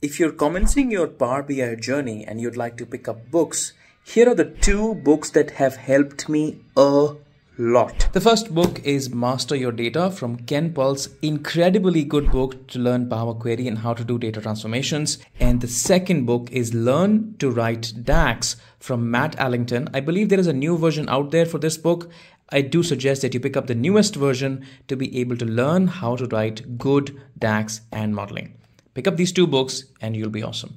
If you're commencing your Power BI journey and you'd like to pick up books, here are the two books that have helped me a lot. The first book is Master Your Data from Ken Puls incredibly good book to learn Power Query and how to do data transformations. And the second book is Learn to Write DAX from Matt Allington. I believe there is a new version out there for this book. I do suggest that you pick up the newest version to be able to learn how to write good DAX and modeling. Pick up these two books and you'll be awesome.